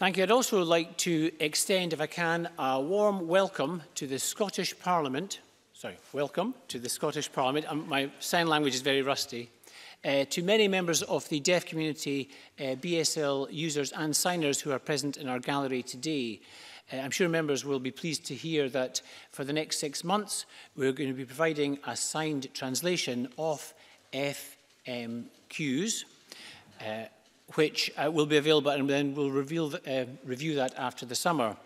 Thank you. I'd also like to extend, if I can, a warm welcome to the Scottish Parliament. Sorry, welcome to the Scottish Parliament. Um, my sign language is very rusty. Uh, to many members of the deaf community, uh, BSL users and signers who are present in our gallery today. Uh, I'm sure members will be pleased to hear that for the next six months, we're going to be providing a signed translation of FMQs. Uh, which uh, will be available and then we'll reveal the, uh, review that after the summer.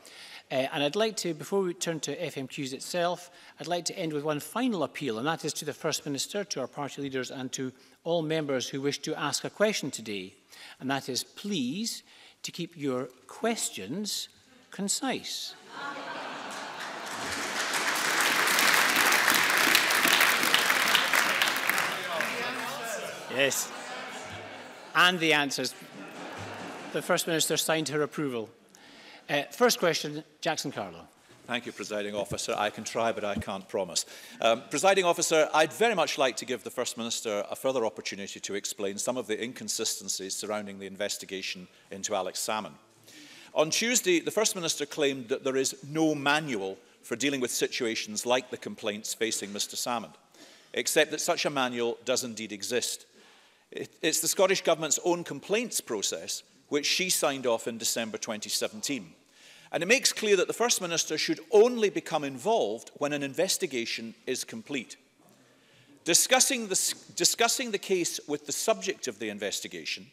Uh, and I'd like to, before we turn to FMQs itself, I'd like to end with one final appeal, and that is to the First Minister, to our party leaders and to all members who wish to ask a question today. And that is, please, to keep your questions concise. yes and the answers. The First Minister signed her approval. Uh, first question, Jackson Carlo. Thank you, Presiding Officer. I can try, but I can't promise. Um, Presiding Officer, I'd very much like to give the First Minister a further opportunity to explain some of the inconsistencies surrounding the investigation into Alex Salmon. On Tuesday, the First Minister claimed that there is no manual for dealing with situations like the complaints facing Mr Salmon, except that such a manual does indeed exist. It, it's the Scottish Government's own complaints process, which she signed off in December 2017. And it makes clear that the First Minister should only become involved when an investigation is complete. Discussing the, discussing the case with the subject of the investigation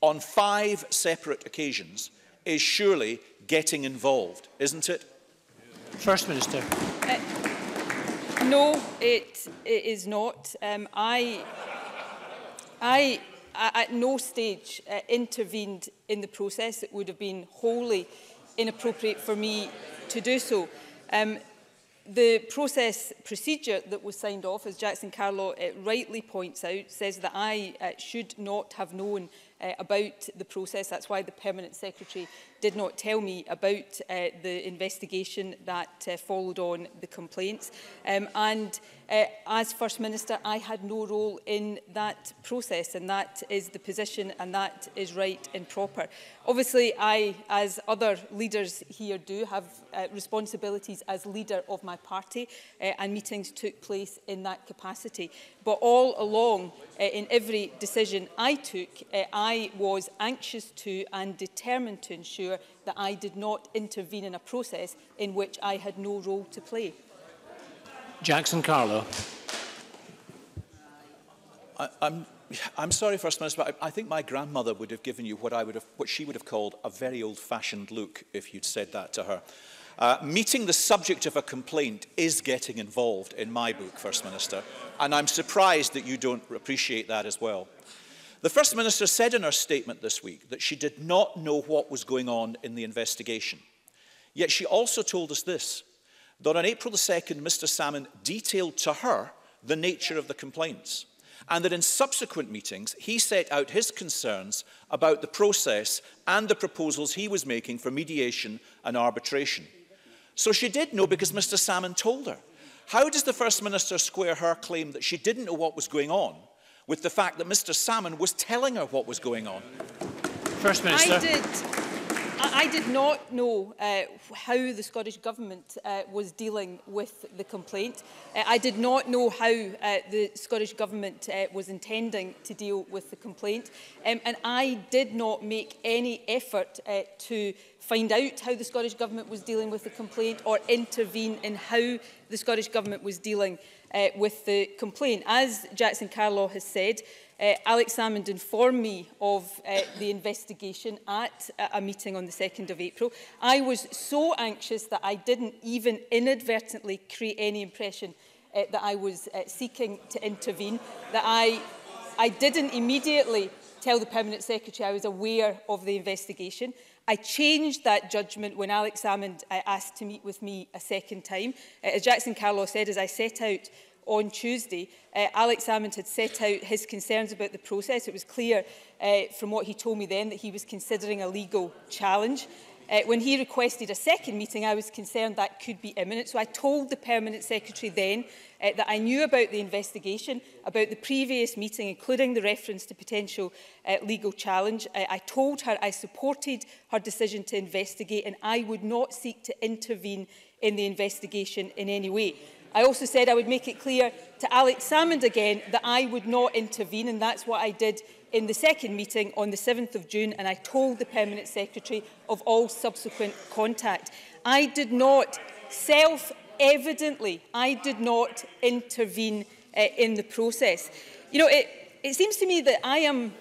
on five separate occasions is surely getting involved, isn't it? First Minister. Uh, no, it, it is not. Um, I... I, I at no stage uh, intervened in the process. It would have been wholly inappropriate for me to do so. Um, the process procedure that was signed off, as Jackson Carlaw uh, rightly points out, says that I uh, should not have known uh, about the process. That's why the Permanent Secretary did not tell me about uh, the investigation that uh, followed on the complaints. Um, and uh, as First Minister, I had no role in that process, and that is the position, and that is right and proper. Obviously, I, as other leaders here do, have uh, responsibilities as leader of my party, uh, and meetings took place in that capacity. But all along, uh, in every decision I took, uh, I was anxious to and determined to ensure that I did not intervene in a process in which I had no role to play. Jackson Carlo. I, I'm, I'm sorry, First Minister, but I, I think my grandmother would have given you what, I would have, what she would have called a very old-fashioned look if you'd said that to her. Uh, meeting the subject of a complaint is getting involved in my book, First Minister, and I'm surprised that you don't appreciate that as well. The First Minister said in her statement this week that she did not know what was going on in the investigation. Yet she also told us this, that on April the 2nd, Mr Salmon detailed to her the nature of the complaints and that in subsequent meetings he set out his concerns about the process and the proposals he was making for mediation and arbitration. So she did know because Mr Salmon told her. How does the First Minister square her claim that she didn't know what was going on with the fact that Mr Salmon was telling her what was going on? First Minister. I did. I did not know uh, how the Scottish Government uh, was dealing with the complaint. Uh, I did not know how uh, the Scottish Government uh, was intending to deal with the complaint. Um, and I did not make any effort uh, to find out how the Scottish Government was dealing with the complaint or intervene in how the Scottish Government was dealing with uh, with the complaint. As Jackson Carlaw has said, uh, Alex Salmond informed me of uh, the investigation at a meeting on the 2nd of April. I was so anxious that I didn't even inadvertently create any impression uh, that I was uh, seeking to intervene, that I, I didn't immediately tell the Permanent Secretary I was aware of the investigation. I changed that judgment when Alex Salmond asked to meet with me a second time. Uh, as Jackson Carlaw said, as I set out on Tuesday, uh, Alex Salmond had set out his concerns about the process. It was clear uh, from what he told me then that he was considering a legal challenge. Uh, when he requested a second meeting, I was concerned that could be imminent. So I told the Permanent Secretary then uh, that I knew about the investigation, about the previous meeting, including the reference to potential uh, legal challenge. Uh, I told her I supported her decision to investigate and I would not seek to intervene in the investigation in any way. I also said I would make it clear to Alex Salmond again that I would not intervene, and that's what I did in the second meeting on the 7th of June, and I told the Permanent Secretary of all subsequent contact. I did not self-evidently, I did not intervene uh, in the process. You know, it, it seems to me that I am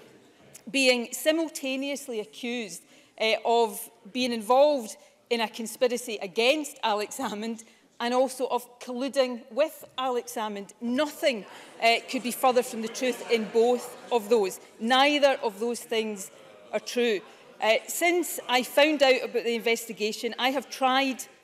being simultaneously accused uh, of being involved in a conspiracy against Alex Hammond and also of colluding with Alex Salmond. Nothing uh, could be further from the truth in both of those. Neither of those things are true. Uh, since I found out about the investigation, I have tried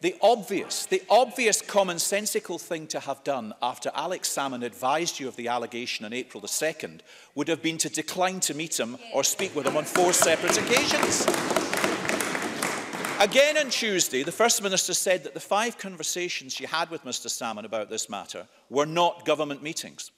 The obvious, the obvious commonsensical thing to have done after Alex Salmon advised you of the allegation on April the 2nd would have been to decline to meet him or speak with him on four separate occasions. Again on Tuesday, the First Minister said that the five conversations she had with Mr Salmon about this matter were not government meetings.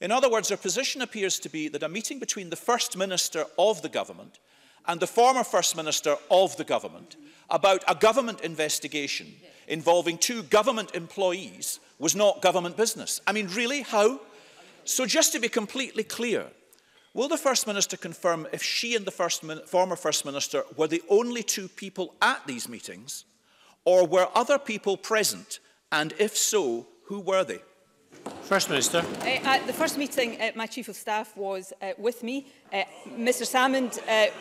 In other words, her position appears to be that a meeting between the First Minister of the government and the former First Minister of the government about a government investigation involving two government employees was not government business. I mean, really? How? So just to be completely clear, will the First Minister confirm if she and the First Min former First Minister were the only two people at these meetings, or were other people present, and if so, who were they? First Minister. Uh, at the first meeting, uh, my Chief of Staff was uh, with me. Uh, Mr Salmond uh,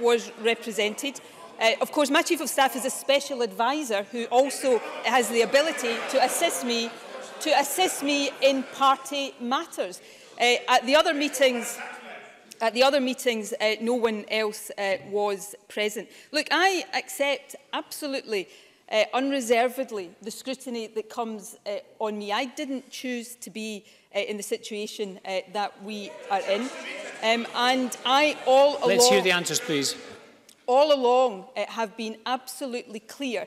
was represented. Uh, of course, my Chief of Staff is a special advisor who also has the ability to assist me, to assist me in party matters. Uh, at the other meetings, at the other meetings, uh, no one else uh, was present. Look, I accept absolutely uh, uh, unreservedly the scrutiny that comes uh, on me. I didn't choose to be uh, in the situation uh, that we are in. Um, and I all Let's along... Let's hear the answers, please. All along uh, have been absolutely clear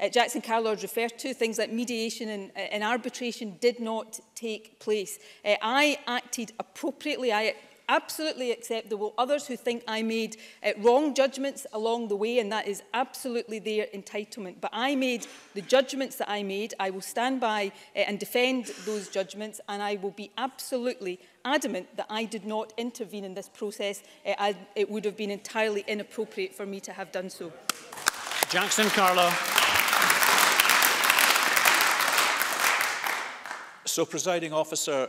uh, Jackson Carlord referred to, things like mediation and, uh, and arbitration did not take place. Uh, I acted appropriately. I absolutely acceptable. Others who think I made uh, wrong judgments along the way, and that is absolutely their entitlement. But I made the judgments that I made. I will stand by uh, and defend those judgments, and I will be absolutely adamant that I did not intervene in this process. Uh, eh, I, it would have been entirely inappropriate for me to have done so. Jackson Carlo. So, presiding officer,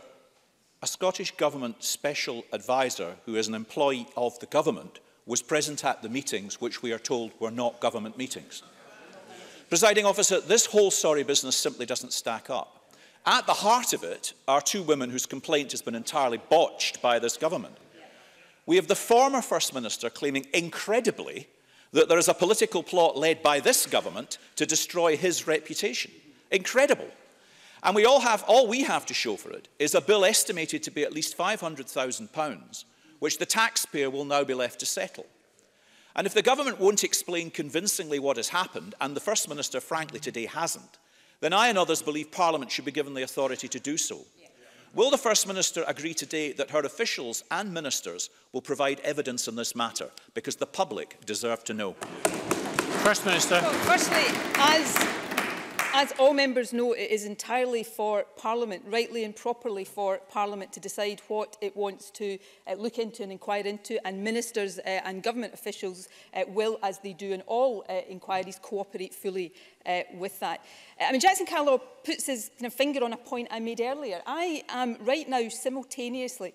A Scottish Government special advisor, who is an employee of the government, was present at the meetings, which we are told were not government meetings. Presiding officer, this whole sorry business simply doesn't stack up. At the heart of it are two women whose complaint has been entirely botched by this government. We have the former First Minister claiming incredibly that there is a political plot led by this government to destroy his reputation. Incredible. And we all have, all we have to show for it is a bill estimated to be at least £500,000, which the taxpayer will now be left to settle. And if the government won't explain convincingly what has happened, and the First Minister, frankly, today hasn't, then I and others believe Parliament should be given the authority to do so. Will the First Minister agree today that her officials and ministers will provide evidence on this matter? Because the public deserve to know. First Minister. Well, firstly, as as all members know, it is entirely for Parliament, rightly and properly for Parliament to decide what it wants to uh, look into and inquire into, and ministers uh, and government officials uh, will, as they do in all uh, inquiries, cooperate fully uh, with that. Uh, I mean, Jackson Carlow puts his kind of finger on a point I made earlier. I am right now simultaneously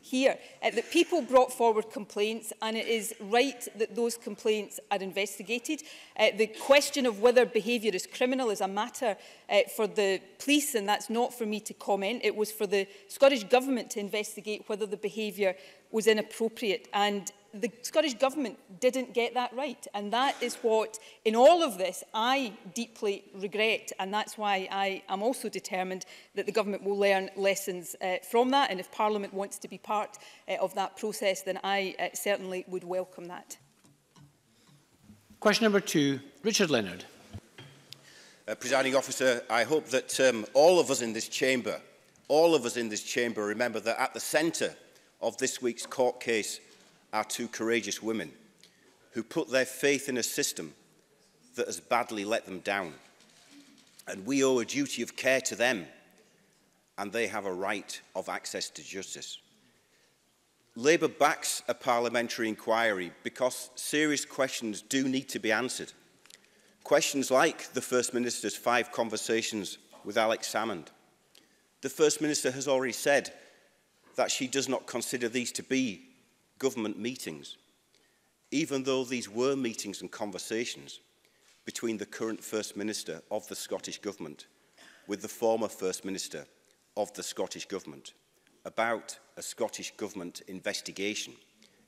here. Uh, that people brought forward complaints and it is right that those complaints are investigated. Uh, the question of whether behaviour is criminal is a matter uh, for the police and that's not for me to comment. It was for the Scottish Government to investigate whether the behaviour was inappropriate and the Scottish Government didn't get that right. And that is what, in all of this, I deeply regret. And that's why I am also determined that the Government will learn lessons uh, from that. And if Parliament wants to be part uh, of that process, then I uh, certainly would welcome that. Question number two, Richard Leonard. Uh, presiding officer, I hope that um, all of us in this chamber, all of us in this chamber remember that at the centre of this week's court case are two courageous women who put their faith in a system that has badly let them down. And we owe a duty of care to them, and they have a right of access to justice. Labour backs a parliamentary inquiry because serious questions do need to be answered. Questions like the First Minister's five conversations with Alex Salmond. The First Minister has already said that she does not consider these to be government meetings, even though these were meetings and conversations between the current First Minister of the Scottish Government with the former First Minister of the Scottish Government about a Scottish Government investigation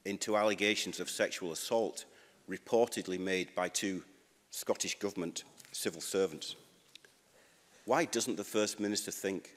into allegations of sexual assault reportedly made by two Scottish Government civil servants. Why doesn't the First Minister think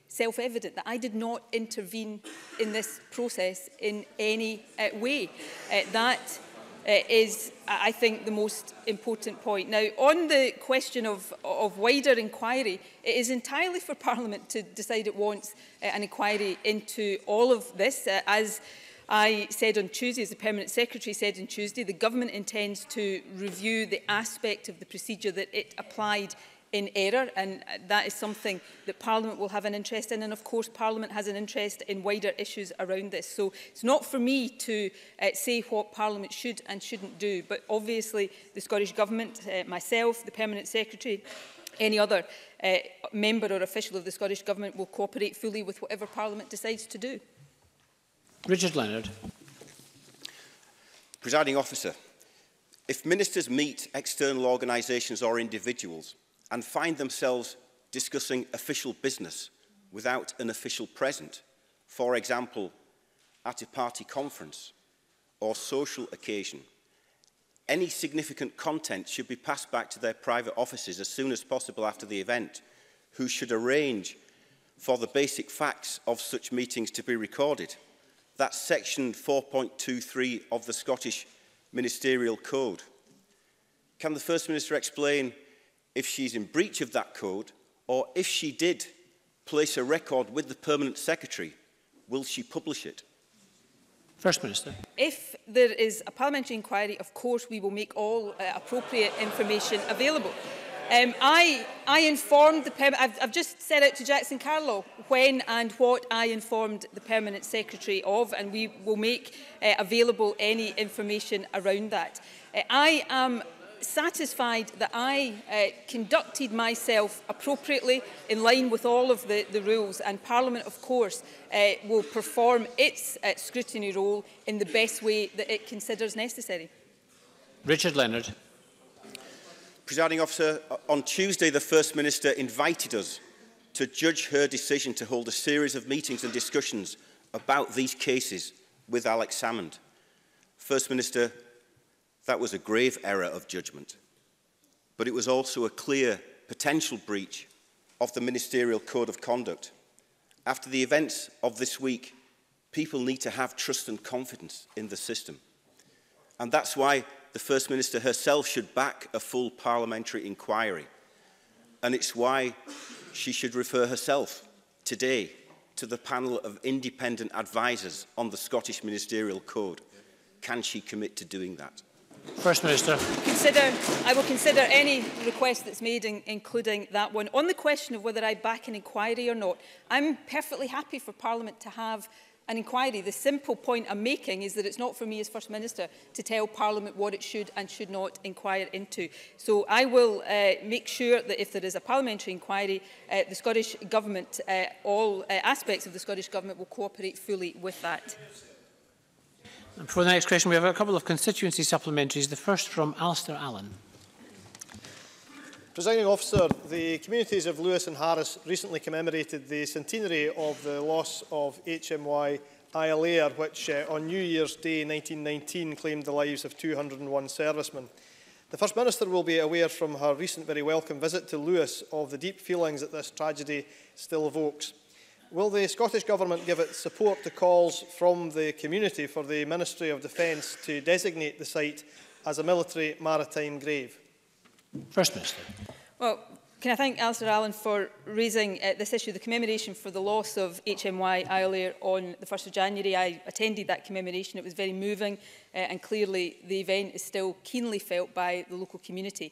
self-evident that I did not intervene in this process in any uh, way. Uh, that uh, is, I think, the most important point. Now, on the question of, of wider inquiry, it is entirely for Parliament to decide it wants uh, an inquiry into all of this. Uh, as I said on Tuesday, as the Permanent Secretary said on Tuesday, the Government intends to review the aspect of the procedure that it applied in error and uh, that is something that Parliament will have an interest in and of course Parliament has an interest in wider issues around this so it's not for me to uh, say what Parliament should and shouldn't do but obviously the Scottish Government, uh, myself, the Permanent Secretary any other uh, member or official of the Scottish Government will cooperate fully with whatever Parliament decides to do. Richard Leonard. Presiding officer, if ministers meet external organisations or individuals, and find themselves discussing official business without an official present, for example, at a party conference or social occasion. Any significant content should be passed back to their private offices as soon as possible after the event, who should arrange for the basic facts of such meetings to be recorded. That's section 4.23 of the Scottish Ministerial Code. Can the First Minister explain if she's in breach of that code or if she did place a record with the Permanent Secretary, will she publish it? First Minister. If there is a parliamentary inquiry, of course we will make all uh, appropriate information available. Um, I, I informed the permanent... I've, I've just said out to Jackson Carlow when and what I informed the Permanent Secretary of, and we will make uh, available any information around that. Uh, I am satisfied that I uh, conducted myself appropriately in line with all of the, the rules and Parliament of course uh, will perform its uh, scrutiny role in the best way that it considers necessary. Richard Leonard. Presiding officer, uh, on Tuesday the First Minister invited us to judge her decision to hold a series of meetings and discussions about these cases with Alex Salmond. First Minister, That was a grave error of judgment. But it was also a clear potential breach of the Ministerial Code of Conduct. After the events of this week, people need to have trust and confidence in the system. And that's why the First Minister herself should back a full parliamentary inquiry. And it's why she should refer herself today to the panel of independent advisers on the Scottish Ministerial Code. Can she commit to doing that? First Minister. Consider, I will consider any request that's made, in, including that one. On the question of whether I back an inquiry or not, I'm perfectly happy for Parliament to have an inquiry. The simple point I'm making is that it's not for me as First Minister to tell Parliament what it should and should not inquire into. So I will uh, make sure that if there is a parliamentary inquiry, uh, the Scottish Government, uh, all uh, aspects of the Scottish Government will cooperate fully with that. For the next question, we have a couple of constituency supplementaries, the first from Alistair Allen. Presiding officer, the communities of Lewis and Harris recently commemorated the centenary of the loss of HMY Islear, which uh, on New Year's Day 1919 claimed the lives of 201 servicemen. The First Minister will be aware from her recent very welcome visit to Lewis of the deep feelings that this tragedy still evokes. Will the Scottish Government give its support to calls from the community for the Ministry of Defence to designate the site as a military maritime grave? First Minister. Well, can I thank Alistair Allen for raising uh, this issue, the commemoration for the loss of HMY Isleer on the 1st of January. I attended that commemoration. It was very moving uh, and clearly the event is still keenly felt by the local community.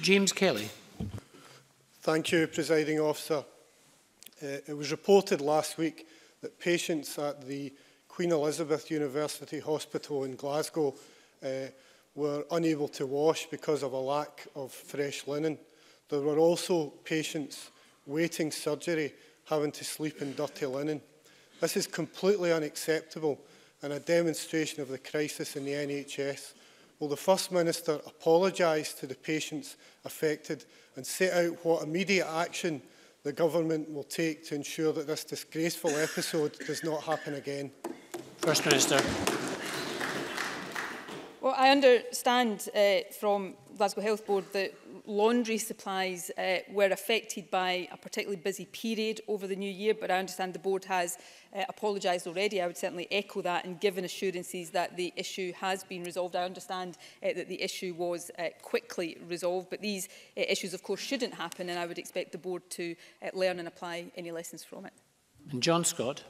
James Kelly. Thank you, Presiding Officer. Uh, it was reported last week that patients at the Queen Elizabeth University Hospital in Glasgow uh, were unable to wash because of a lack of fresh linen. There were also patients waiting surgery having to sleep in dirty linen. This is completely unacceptable and a demonstration of the crisis in the NHS. Will the First Minister apologise to the patients affected and set out what immediate action the government will take to ensure that this disgraceful episode does not happen again? First Minister. Well, I understand uh, from Glasgow Health Board that laundry supplies uh, were affected by a particularly busy period over the new year, but I understand the board has uh, apologised already. I would certainly echo that and given assurances that the issue has been resolved. I understand uh, that the issue was uh, quickly resolved, but these uh, issues, of course, shouldn't happen, and I would expect the board to uh, learn and apply any lessons from it. And John Scott.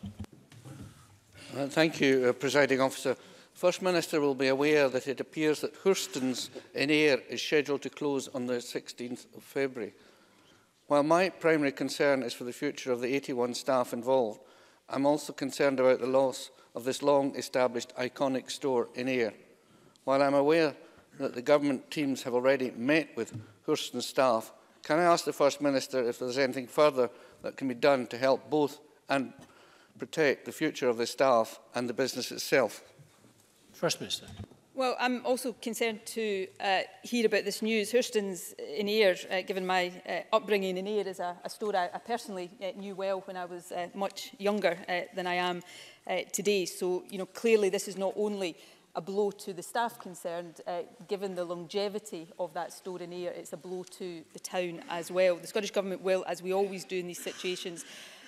Uh, thank you, uh, Presiding Officer. First Minister will be aware that it appears that Hurston's in Ayr is scheduled to close on the 16th of February. While my primary concern is for the future of the 81 staff involved, I'm also concerned about the loss of this long-established iconic store in Ayr. While I'm aware that the government teams have already met with Hurston's staff, can I ask the First Minister if there's anything further that can be done to help both and protect the future of the staff and the business itself? First Minister. Well, I'm also concerned to uh, hear about this news. Hurston's in Ayr, uh, given my uh, upbringing in Ayr, is a, a store I, I personally uh, knew well when I was uh, much younger uh, than I am uh, today. So, you know, clearly this is not only a blow to the staff concerned, uh, given the longevity of that store in Ayr, it's a blow to the town as well. The Scottish Government will, as we always do in these situations,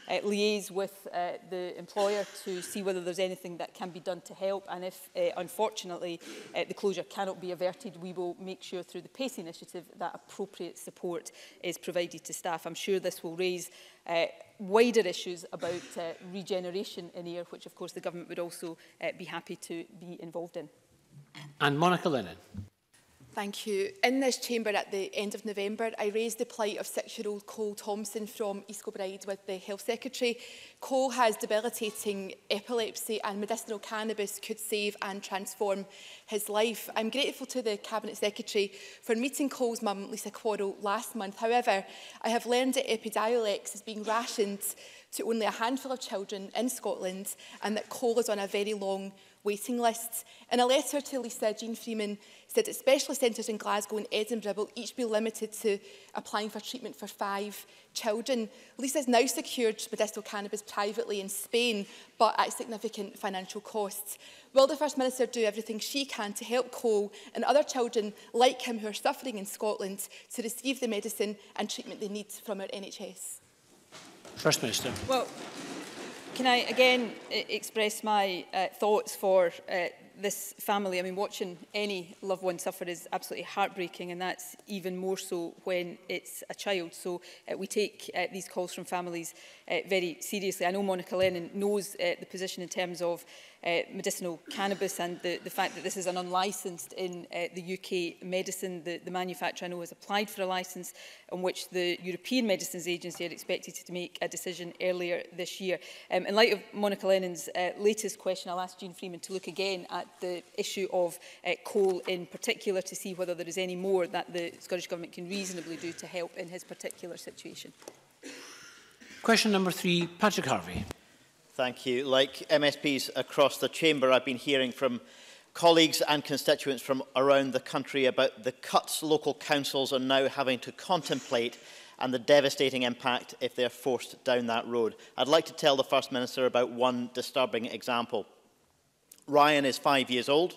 uh, liaise with uh, the employer to see whether there's anything that can be done to help. And if, uh, unfortunately, uh, the closure cannot be averted, we will make sure through the PACE initiative that appropriate support is provided to staff. I'm sure this will raise uh, wider issues about uh, regeneration in air, which of course the government would also uh, be happy to be involved in. And Monica Lennon. Thank you. In this chamber at the end of November, I raised the plight of six-year-old Cole Thompson from East Kilbride with the Health Secretary. Cole has debilitating epilepsy and medicinal cannabis could save and transform his life. I'm grateful to the Cabinet Secretary for meeting Cole's mum, Lisa Quarrell, last month. However, I have learned that Epidiolex is being rationed to only a handful of children in Scotland and that Cole is on a very long waiting lists. In a letter to Lisa, Jean Freeman said that specialist centres in Glasgow and Edinburgh will each be limited to applying for treatment for five children. Lisa has now secured medicinal cannabis privately in Spain, but at significant financial costs. Will the First Minister do everything she can to help Cole and other children like him who are suffering in Scotland to receive the medicine and treatment they need from our NHS? First Minister. Well, can I again uh, express my uh, thoughts for uh, this family? I mean, watching any loved one suffer is absolutely heartbreaking, and that's even more so when it's a child. So uh, we take uh, these calls from families uh, very seriously. I know Monica Lennon knows uh, the position in terms of uh, medicinal cannabis and the, the fact that this is an unlicensed in uh, the UK medicine. The, the manufacturer I know has applied for a license on which the European Medicines Agency had expected to make a decision earlier this year. Um, in light of Monica Lennon's uh, latest question, I'll ask Jean Freeman to look again at the issue of uh, coal in particular to see whether there is any more that the Scottish Government can reasonably do to help in his particular situation. Question number three, Patrick Harvey. Thank you. Like MSPs across the chamber, I've been hearing from colleagues and constituents from around the country about the cuts local councils are now having to contemplate and the devastating impact if they're forced down that road. I'd like to tell the First Minister about one disturbing example. Ryan is five years old,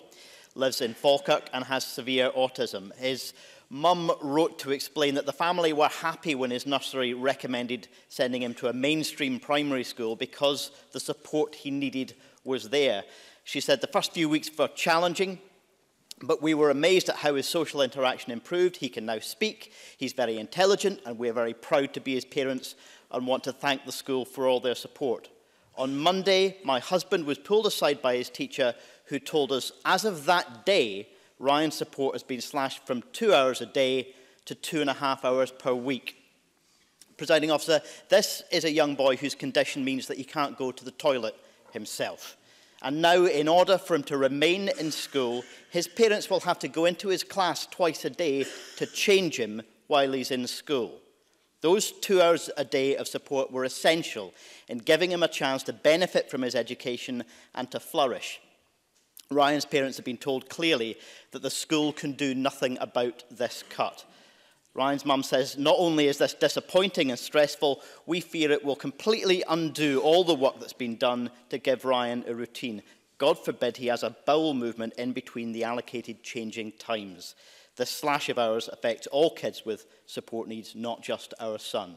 lives in Falkirk and has severe autism. His mum wrote to explain that the family were happy when his nursery recommended sending him to a mainstream primary school because the support he needed was there. She said the first few weeks were challenging, but we were amazed at how his social interaction improved. He can now speak, he's very intelligent, and we're very proud to be his parents and want to thank the school for all their support. On Monday, my husband was pulled aside by his teacher, who told us, as of that day, Ryan's support has been slashed from two hours a day to two and a half hours per week. Presiding officer, this is a young boy whose condition means that he can't go to the toilet himself. And now, in order for him to remain in school, his parents will have to go into his class twice a day to change him while he's in school. Those two hours a day of support were essential in giving him a chance to benefit from his education and to flourish. Ryan's parents have been told clearly that the school can do nothing about this cut. Ryan's mum says, not only is this disappointing and stressful, we fear it will completely undo all the work that's been done to give Ryan a routine. God forbid he has a bowel movement in between the allocated changing times. This slash of hours affects all kids with support needs, not just our son.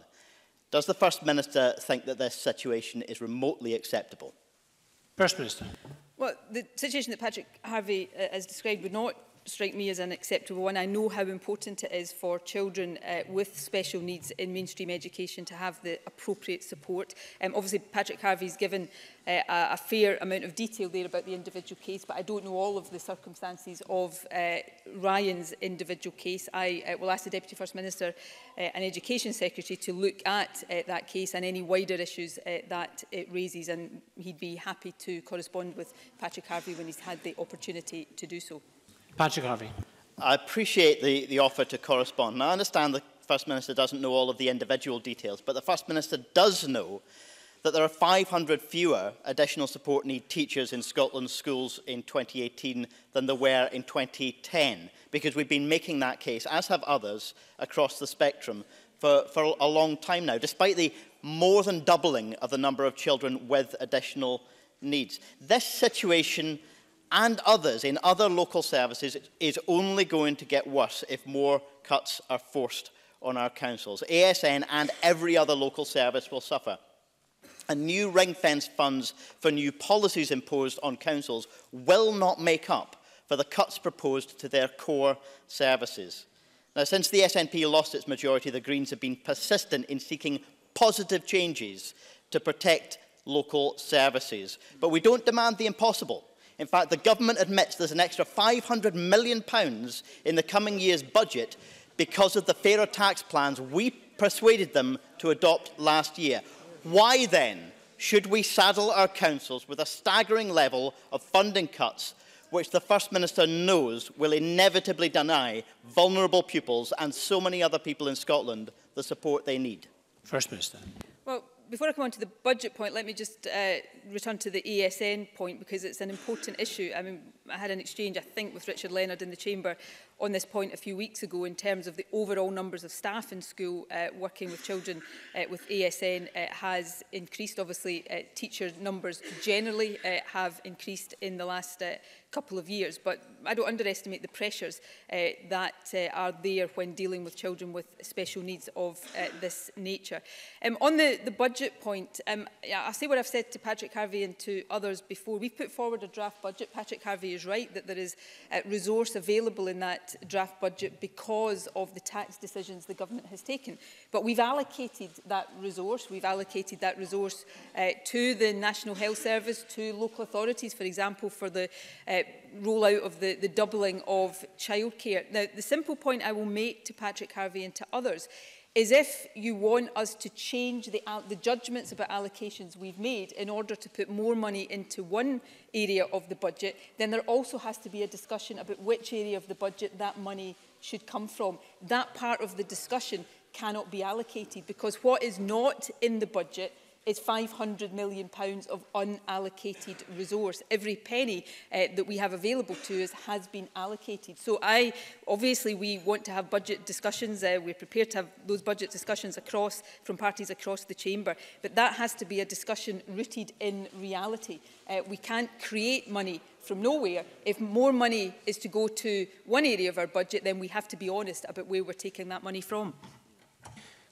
Does the First Minister think that this situation is remotely acceptable? First Minister. Well, the situation that Patrick Harvey uh, has described would not strike me as an acceptable one. I know how important it is for children uh, with special needs in mainstream education to have the appropriate support. Um, obviously, Patrick Harvey's given uh, a, a fair amount of detail there about the individual case, but I don't know all of the circumstances of uh, Ryan's individual case. I uh, will ask the Deputy First Minister uh, and Education Secretary to look at uh, that case and any wider issues uh, that it raises, and he'd be happy to correspond with Patrick Harvey when he's had the opportunity to do so. Patrick Harvey. I appreciate the, the offer to correspond. Now, I understand the First Minister doesn't know all of the individual details, but the First Minister does know that there are 500 fewer additional support need teachers in Scotland's schools in 2018 than there were in 2010, because we've been making that case, as have others, across the spectrum for, for a long time now, despite the more than doubling of the number of children with additional needs. This situation and others in other local services is only going to get worse if more cuts are forced on our councils. ASN and every other local service will suffer. And new ring-fence funds for new policies imposed on councils will not make up for the cuts proposed to their core services. Now, since the SNP lost its majority, the Greens have been persistent in seeking positive changes to protect local services. But we don't demand the impossible. In fact, the government admits there's an extra £500 million in the coming year's budget because of the fairer tax plans we persuaded them to adopt last year. Why then should we saddle our councils with a staggering level of funding cuts which the First Minister knows will inevitably deny vulnerable pupils and so many other people in Scotland the support they need? First Minister. before I come on to the budget point, let me just uh, return to the ESN point because it's an important issue. I mean, I had an exchange, I think, with Richard Leonard in the Chamber on this point a few weeks ago in terms of the overall numbers of staff in school uh, working with children uh, with ASN uh, has increased. Obviously, uh, teacher numbers generally uh, have increased in the last uh, couple of years, but I don't underestimate the pressures uh, that uh, are there when dealing with children with special needs of uh, this nature. Um, on the, the budget point, um, I'll say what I've said to Patrick Harvey and to others before. We've put forward a draft budget. Patrick Harvey is right that there is uh, resource available in that draft budget because of the tax decisions the government has taken. But we've allocated that resource, we've allocated that resource uh, to the National Health Service, to local authorities, for example, for the uh, rollout of the, the doubling of childcare. Now, the simple point I will make to Patrick Harvey and to others is if you want us to change the, the judgments about allocations we've made in order to put more money into one area of the budget, then there also has to be a discussion about which area of the budget that money should come from. That part of the discussion cannot be allocated because what is not in the budget is £500 million pounds of unallocated resource. Every penny uh, that we have available to us has been allocated. So I, obviously we want to have budget discussions, uh, we're prepared to have those budget discussions across, from parties across the chamber, but that has to be a discussion rooted in reality. Uh, we can't create money from nowhere. If more money is to go to one area of our budget, then we have to be honest about where we're taking that money from.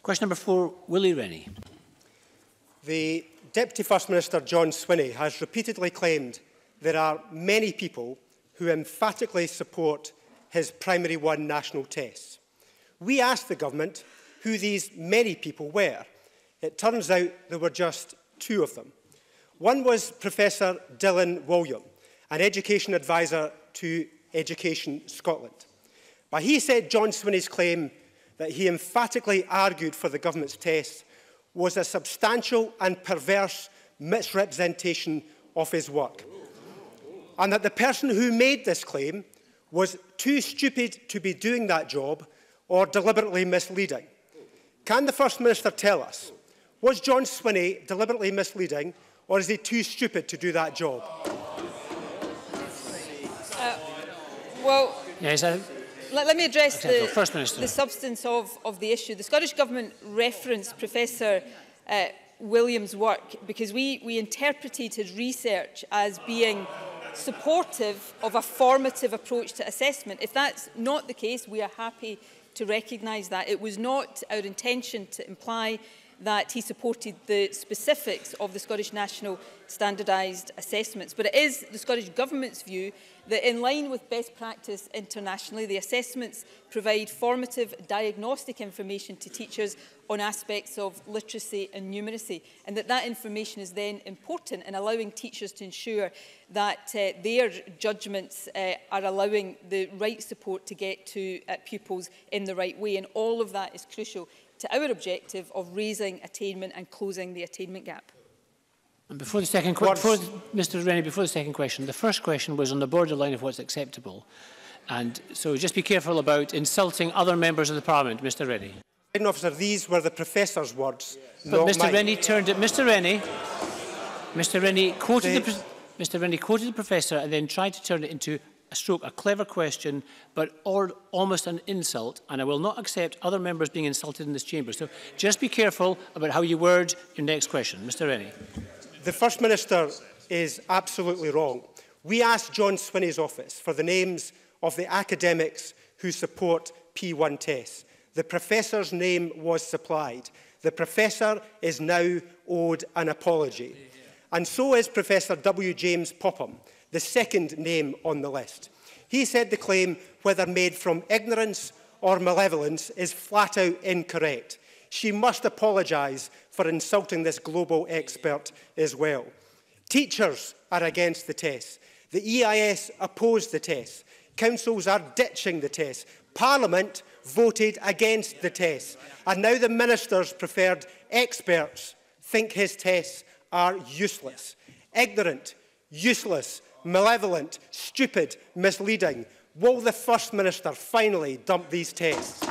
Question number four, Willie Rennie. The Deputy First Minister, John Swinney, has repeatedly claimed there are many people who emphatically support his primary one national test. We asked the government who these many people were. It turns out there were just two of them. One was Professor Dylan William, an education advisor to Education Scotland. But he said John Swinney's claim that he emphatically argued for the government's test was a substantial and perverse misrepresentation of his work, and that the person who made this claim was too stupid to be doing that job or deliberately misleading. Can the First Minister tell us, was John Swinney deliberately misleading or is he too stupid to do that job? Uh, well, yes, I, let, let me address the, First Minister. the substance of, of the issue. The Scottish Government referenced Professor uh, Williams' work because we, we interpreted his research as being supportive of a formative approach to assessment. If that's not the case, we are happy to recognise that. It was not our intention to imply that he supported the specifics of the Scottish National Standardised Assessments. But it is the Scottish Government's view that in line with best practice internationally, the assessments provide formative diagnostic information to teachers on aspects of literacy and numeracy, and that that information is then important in allowing teachers to ensure that uh, their judgments uh, are allowing the right support to get to uh, pupils in the right way. And all of that is crucial to our objective of raising attainment and closing the attainment gap. And before the second question, Mr. Rennie, before the second question, the first question was on the borderline of what's acceptable. And so just be careful about insulting other members of the Parliament, Mr. Rennie. Officer, these were the professor's words. Yes. But Mr. Rennie turned it. Mr. Rennie. Mr. Rennie quoted they... the Mr. Rennie quoted the professor and then tried to turn it into a stroke, a clever question, but or almost an insult, and I will not accept other members being insulted in this chamber. So just be careful about how you word your next question. Mr. Rennie. the First Minister is absolutely wrong. We asked John Swinney's office for the names of the academics who support P1 tests. The professor's name was supplied. The professor is now owed an apology. And so is Professor W. James Popham, the second name on the list. He said the claim, whether made from ignorance or malevolence, is flat out incorrect. She must apologise for insulting this global expert as well. Teachers are against the test. The EIS opposed the test. Councils are ditching the test. Parliament voted against the test. And now the ministers preferred experts think his tests are useless. Ignorant, useless, malevolent, stupid, misleading. Will the First Minister finally dump these tests?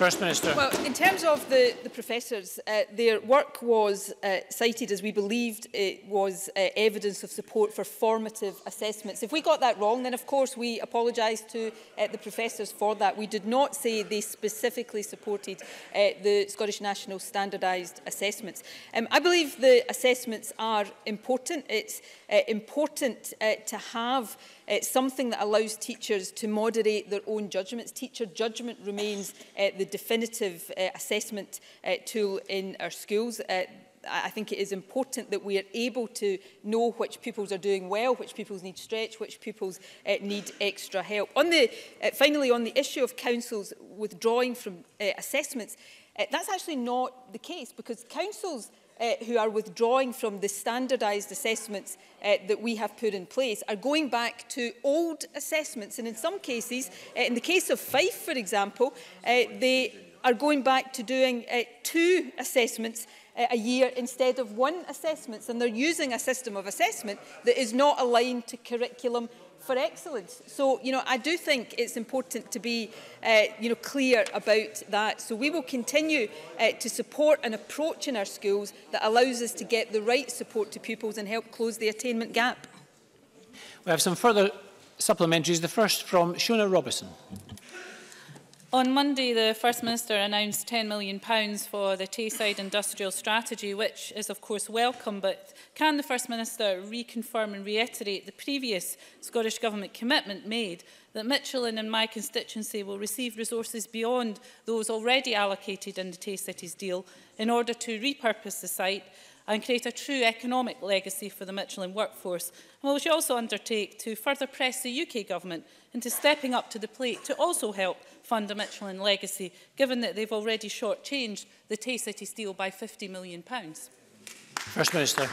First Minister. Well, in terms of the, the professors, uh, their work was uh, cited as we believed it was uh, evidence of support for formative assessments. If we got that wrong, then of course we apologise to uh, the professors for that. We did not say they specifically supported uh, the Scottish National Standardised Assessments. Um, I believe the assessments are important. It's uh, important uh, to have It's something that allows teachers to moderate their own judgments. Teacher judgment remains uh, the definitive uh, assessment uh, tool in our schools. Uh, I think it is important that we are able to know which pupils are doing well, which pupils need stretch, which pupils uh, need extra help. On the, uh, finally, on the issue of councils withdrawing from uh, assessments, uh, that's actually not the case because councils uh, who are withdrawing from the standardised assessments uh, that we have put in place are going back to old assessments. And in some cases, uh, in the case of Fife, for example, uh, they are going back to doing uh, two assessments uh, a year instead of one assessment. And they're using a system of assessment that is not aligned to curriculum for excellence. So, you know, I do think it's important to be, uh, you know, clear about that. So we will continue uh, to support an approach in our schools that allows us to get the right support to pupils and help close the attainment gap. We have some further supplementaries. The first from Shona Robertson. On Monday, the First Minister announced £10 million for the Tayside Industrial Strategy, which is of course welcome, but can the First Minister reconfirm and reiterate the previous Scottish Government commitment made that Michelin and my constituency will receive resources beyond those already allocated in the Tay Cities deal in order to repurpose the site and create a true economic legacy for the Michelin workforce. And will she also undertake to further press the UK Government into stepping up to the plate to also help fund a Michelin legacy, given that they've already shortchanged the Tay City Steel by £50 million? Pounds. First Minister.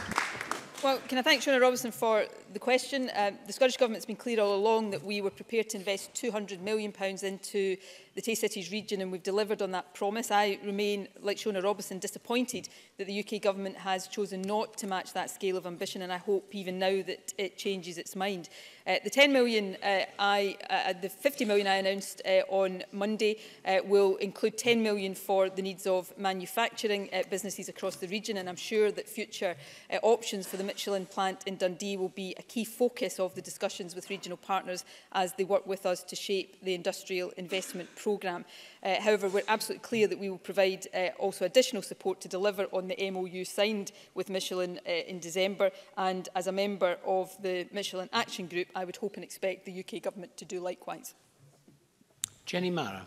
Well, can I thank Shona Robinson for the question? Um, the Scottish Government's been clear all along that we were prepared to invest £200 million into the Tay Cities region and we've delivered on that promise. I remain, like Shona Robinson, disappointed that the UK government has chosen not to match that scale of ambition and I hope even now that it changes its mind. Uh, the 10 million uh, I, uh, the 50 million I announced uh, on Monday uh, will include 10 million for the needs of manufacturing uh, businesses across the region and I'm sure that future uh, options for the Michelin plant in Dundee will be a key focus of the discussions with regional partners as they work with us to shape the industrial investment programme. Uh, however, we're absolutely clear that we will provide uh, also additional support to deliver on the MOU signed with Michelin uh, in December. And as a member of the Michelin Action Group, I would hope and expect the UK Government to do likewise. Jenny Mara.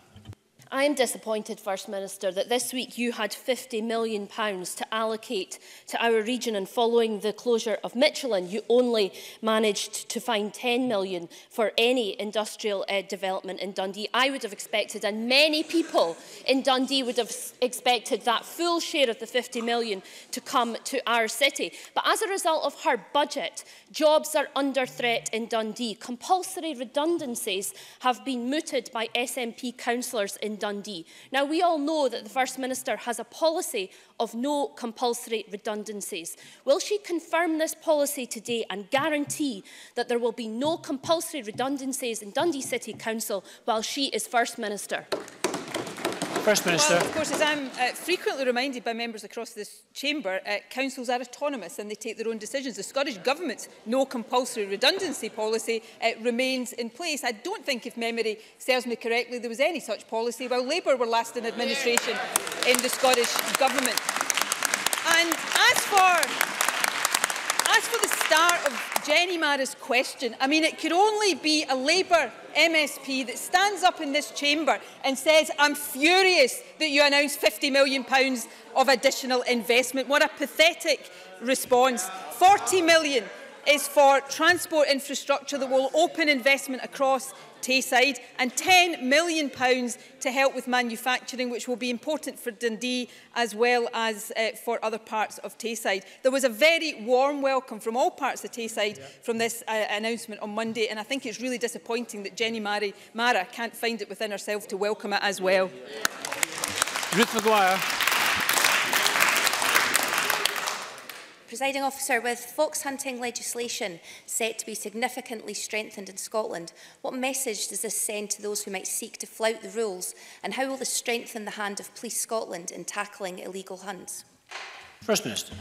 I am disappointed, First Minister, that this week you had £50 million to allocate to our region and following the closure of Michelin, you only managed to find £10 million for any industrial uh, development in Dundee. I would have expected, and many people in Dundee would have expected that full share of the £50 million to come to our city. But as a result of her budget, jobs are under threat in Dundee. Compulsory redundancies have been mooted by SNP councillors in Dundee. Now, we all know that the First Minister has a policy of no compulsory redundancies. Will she confirm this policy today and guarantee that there will be no compulsory redundancies in Dundee City Council while she is First Minister? First Minister. Well, of course, as I'm uh, frequently reminded by members across this chamber, uh, councils are autonomous and they take their own decisions. The Scottish Government's no compulsory redundancy policy uh, remains in place. I don't think, if memory serves me correctly, there was any such policy while Labour were last in administration in the Scottish Government. And as for as for the start of Jenny Mara's question, I mean, it could only be a Labour MSP that stands up in this chamber and says, I'm furious that you announced £50 million of additional investment. What a pathetic response. £40 million is for transport infrastructure that will open investment across Tayside and £10 million to help with manufacturing, which will be important for Dundee as well as uh, for other parts of Tayside. There was a very warm welcome from all parts of Tayside yeah. from this uh, announcement on Monday, and I think it's really disappointing that Jenny Mary, Mara can't find it within herself to welcome it as well. Ruth McGuire. Presiding officer, with fox hunting legislation set to be significantly strengthened in Scotland, what message does this send to those who might seek to flout the rules and how will this strengthen the hand of Police Scotland in tackling illegal hunts? First Minister.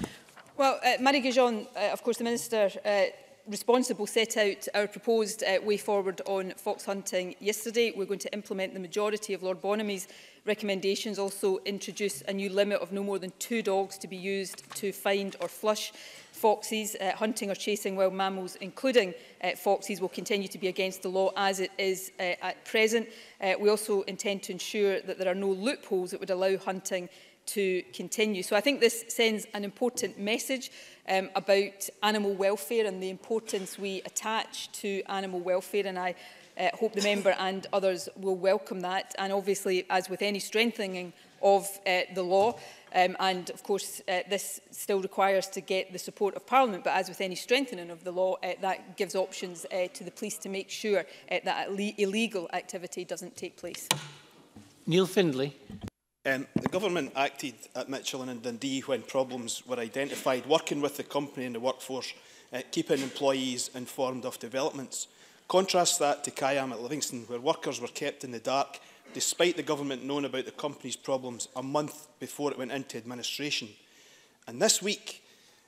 Well, uh, Marie Gijon, uh, of course, the Minister uh, Responsible set out our proposed uh, way forward on fox hunting yesterday. We're going to implement the majority of Lord Bonamy's recommendations, also introduce a new limit of no more than two dogs to be used to find or flush foxes. Uh, hunting or chasing wild mammals, including uh, foxes, will continue to be against the law as it is uh, at present. Uh, we also intend to ensure that there are no loopholes that would allow hunting to continue. So I think this sends an important message um, about animal welfare and the importance we attach to animal welfare. And I uh, hope the member and others will welcome that. And obviously, as with any strengthening of uh, the law, um, and of course uh, this still requires to get the support of Parliament, but as with any strengthening of the law, uh, that gives options uh, to the police to make sure uh, that illegal activity doesn't take place. Neil Findlay. Um, the government acted at Mitchell and Dundee when problems were identified, working with the company and the workforce, uh, keeping employees informed of developments. Contrast that to Kayam at Livingston, where workers were kept in the dark, despite the government knowing about the company's problems a month before it went into administration. And this week,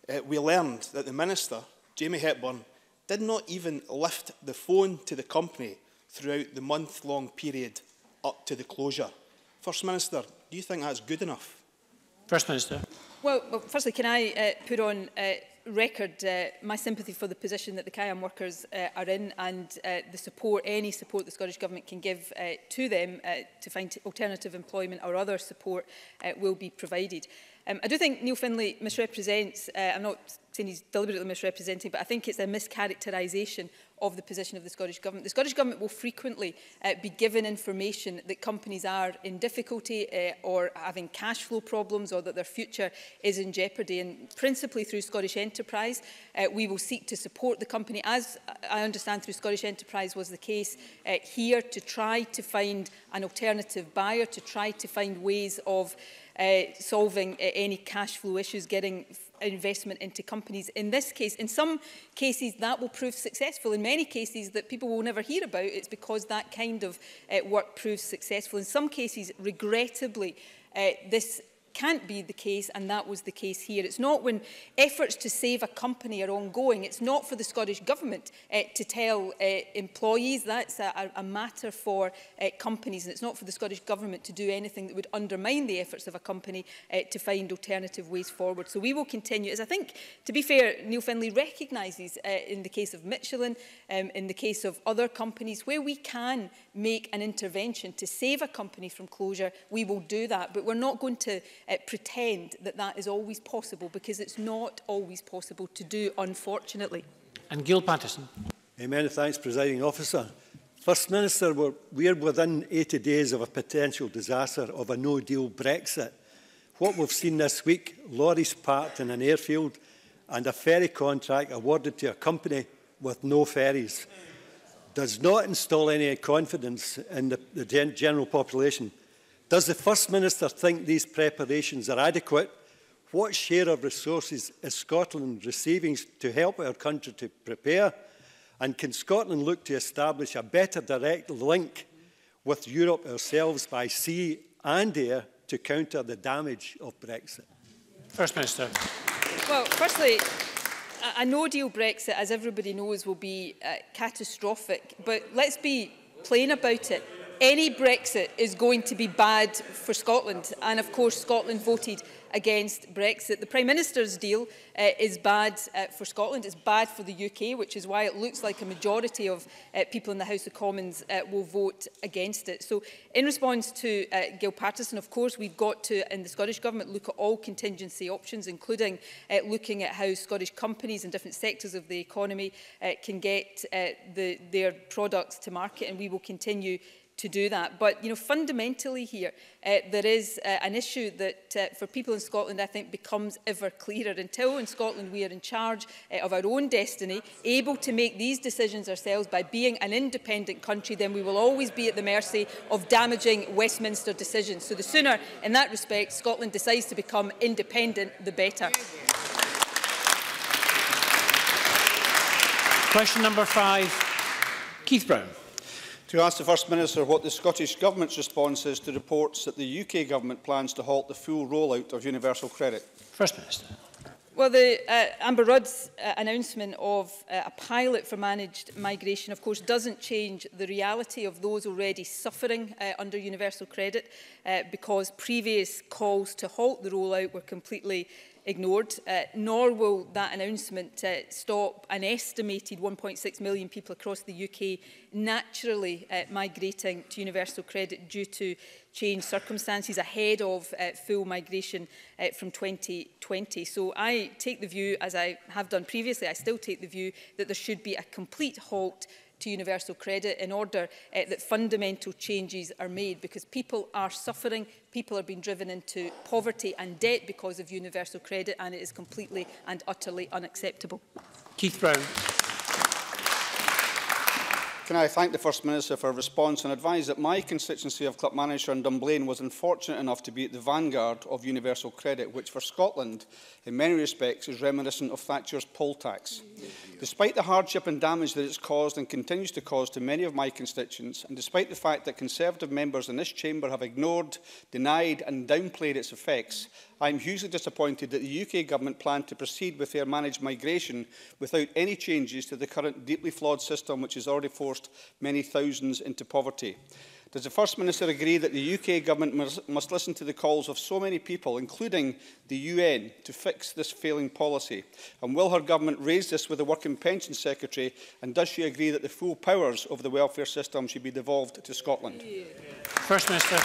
uh, we learned that the minister, Jamie Hepburn, did not even lift the phone to the company throughout the month-long period up to the closure. First Minister, Do you think that's good enough? First Minister. Well, well firstly, can I uh, put on uh, record uh, my sympathy for the position that the Kayam workers uh, are in and uh, the support, any support the Scottish Government can give uh, to them uh, to find alternative employment or other support uh, will be provided. Um, I do think Neil Finlay misrepresents, uh, I'm not saying he's deliberately misrepresenting, but I think it's a mischaracterisation of the position of the Scottish Government. The Scottish Government will frequently uh, be given information that companies are in difficulty uh, or having cash flow problems or that their future is in jeopardy. And principally through Scottish Enterprise, uh, we will seek to support the company, as I understand through Scottish Enterprise was the case uh, here, to try to find an alternative buyer, to try to find ways of Uh, solving uh, any cash flow issues, getting investment into companies. In this case, in some cases, that will prove successful. In many cases that people will never hear about, it's because that kind of uh, work proves successful. In some cases, regrettably, uh, this can't be the case, and that was the case here. It's not when efforts to save a company are ongoing. It's not for the Scottish Government uh, to tell uh, employees. That's a, a matter for uh, companies, and it's not for the Scottish Government to do anything that would undermine the efforts of a company uh, to find alternative ways forward. So we will continue. As I think, to be fair, Neil Finlay recognises uh, in the case of Michelin, um, in the case of other companies, where we can make an intervention to save a company from closure, we will do that. But we're not going to uh, pretend that that is always possible because it's not always possible to do, unfortunately. And Gil Patterson. Many thanks, presiding officer. First Minister, we're, we're within 80 days of a potential disaster of a no-deal Brexit. What we've seen this week, lorries parked in an airfield and a ferry contract awarded to a company with no ferries, does not install any confidence in the, the gen general population. Does the First Minister think these preparations are adequate? What share of resources is Scotland receiving to help our country to prepare? And can Scotland look to establish a better direct link with Europe ourselves by sea and air to counter the damage of Brexit? First Minister. Well, firstly, a no-deal Brexit, as everybody knows, will be uh, catastrophic. But let's be plain about it. Any Brexit is going to be bad for Scotland. And of course, Scotland voted against Brexit. The Prime Minister's deal uh, is bad uh, for Scotland, it's bad for the UK, which is why it looks like a majority of uh, people in the House of Commons uh, will vote against it. So in response to uh, Gil Patterson, of course, we've got to, in the Scottish Government, look at all contingency options, including uh, looking at how Scottish companies in different sectors of the economy uh, can get uh, the, their products to market, and we will continue to do that. But you know, fundamentally here, uh, there is uh, an issue that uh, for people in Scotland, I think, becomes ever clearer. Until in Scotland we are in charge uh, of our own destiny, able to make these decisions ourselves by being an independent country, then we will always be at the mercy of damaging Westminster decisions. So the sooner, in that respect, Scotland decides to become independent, the better. Question number five, Keith Brown. to ask the First Minister what the Scottish Government's response is to reports that the UK Government plans to halt the full rollout of universal credit. First Minister. Well, the uh, Amber Rudd's uh, announcement of uh, a pilot for managed migration, of course, doesn't change the reality of those already suffering uh, under universal credit uh, because previous calls to halt the rollout were completely ignored, uh, nor will that announcement uh, stop an estimated 1.6 million people across the UK naturally uh, migrating to universal credit due to changed circumstances ahead of uh, full migration uh, from 2020. So I take the view, as I have done previously, I still take the view that there should be a complete halt to universal credit in order uh, that fundamental changes are made because people are suffering, people are being driven into poverty and debt because of universal credit and it is completely and utterly unacceptable. Keith Brown can I thank the First Minister for her response and advise that my constituency of Club Manager and Dunblane was unfortunate enough to be at the vanguard of universal credit, which for Scotland, in many respects, is reminiscent of Thatcher's poll tax. Despite the hardship and damage that it's caused and continues to cause to many of my constituents, and despite the fact that Conservative members in this chamber have ignored, denied and downplayed its effects, I am hugely disappointed that the UK Government planned to proceed with their managed migration without any changes to the current deeply flawed system which has already forced many thousands into poverty. Does the First Minister agree that the UK Government must listen to the calls of so many people, including the UN, to fix this failing policy? And will her Government raise this with the Working Pension Secretary? And does she agree that the full powers of the welfare system should be devolved to Scotland? First Minister.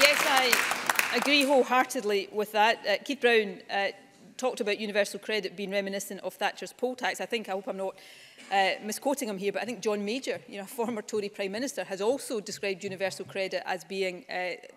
Yes, I agree wholeheartedly with that. Uh, Keith Brown uh, talked about universal credit being reminiscent of Thatcher's poll tax. I think, I hope I'm not uh, misquoting him here, but I think John Major, you know, former Tory Prime Minister, has also described universal credit as being uh,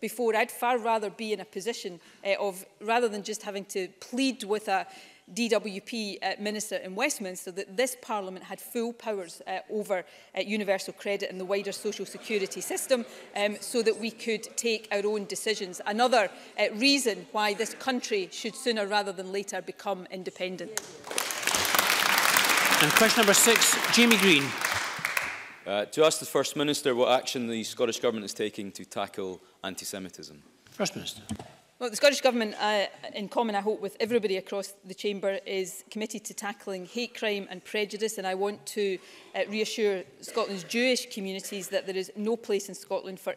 before, I'd far rather be in a position uh, of, rather than just having to plead with a DWP uh, Minister in Westminster that this Parliament had full powers uh, over uh, universal credit and the wider social security system um, so that we could take our own decisions. Another uh, reason why this country should sooner rather than later become independent. And question number 6 Jamie Green. Uh, to ask the First Minister what action the Scottish Government is taking to tackle anti-Semitism. First Minister. Well, the Scottish Government, uh, in common, I hope, with everybody across the Chamber, is committed to tackling hate crime and prejudice, and I want to uh, reassure Scotland's Jewish communities that there is no place in Scotland for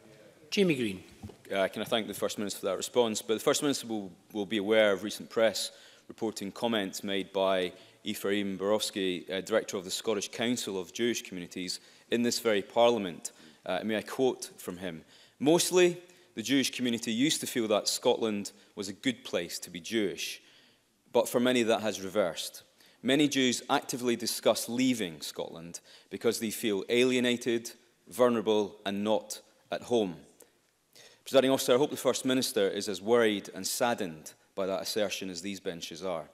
Jamie Green. Uh, can I thank the First Minister for that response? But the First Minister will, will be aware of recent press reporting comments made by Ephraim Borowski, uh, Director of the Scottish Council of Jewish Communities, in this very Parliament. Uh, may I quote from him? Mostly, the Jewish community used to feel that Scotland was a good place to be Jewish. but for many that has reversed. Many Jews actively discuss leaving Scotland because they feel alienated, vulnerable, and not at home. Presiding officer, I hope the First Minister is as worried and saddened by that assertion as these benches are.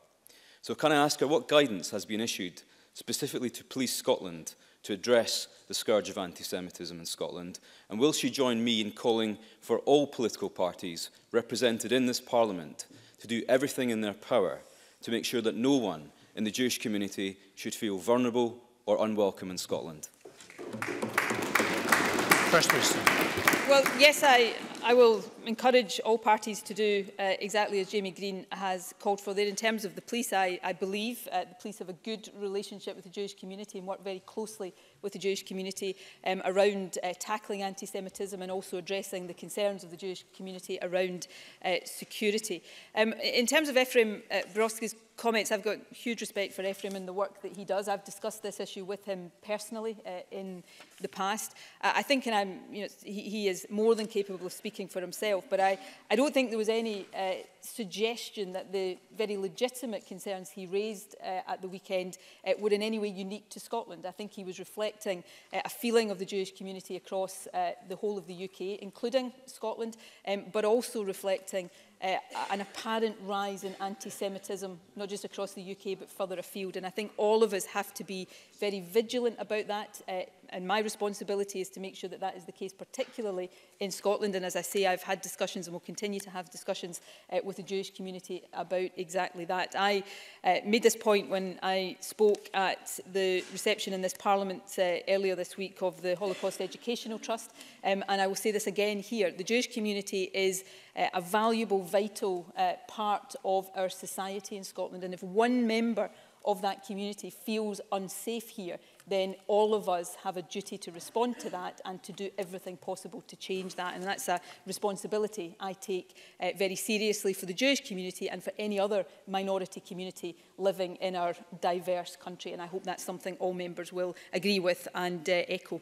So can I ask her what guidance has been issued specifically to Police Scotland to address the scourge of anti-Semitism in Scotland? And will she join me in calling for all political parties represented in this Parliament to do everything in their power to make sure that no one in the Jewish community should feel vulnerable or unwelcome in Scotland? First Minister. Well, yes, I, I will encourage all parties to do uh, exactly as Jamie Green has called for there. In terms of the police, I, I believe uh, the police have a good relationship with the Jewish community and work very closely with the Jewish community um, around uh, tackling anti-Semitism and also addressing the concerns of the Jewish community around uh, security. Um, in terms of Ephraim uh, Brodsky's comments, I've got huge respect for Ephraim and the work that he does. I've discussed this issue with him personally uh, in the past. Uh, I think, and I'm, you know, he, he is more than capable of speaking for himself, but I, I don't think there was any uh, suggestion that the very legitimate concerns he raised uh, at the weekend uh, were in any way unique to Scotland. I think he was reflecting reflecting uh, a feeling of the Jewish community across uh, the whole of the UK, including Scotland, um, but also reflecting uh, an apparent rise in anti-Semitism, not just across the UK, but further afield. And I think all of us have to be very vigilant about that. Uh, and my responsibility is to make sure that that is the case, particularly in Scotland. And as I say, I've had discussions and will continue to have discussions uh, with the Jewish community about exactly that. I uh, made this point when I spoke at the reception in this Parliament uh, earlier this week of the Holocaust Educational Trust. Um, and I will say this again here. The Jewish community is uh, a valuable, vital uh, part of our society in Scotland. And if one member of that community feels unsafe here, then all of us have a duty to respond to that and to do everything possible to change that. And that's a responsibility I take uh, very seriously for the Jewish community and for any other minority community living in our diverse country. And I hope that's something all members will agree with and uh, echo.